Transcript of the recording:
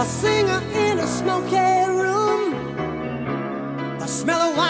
a singer in a smoky room. The smell of wine.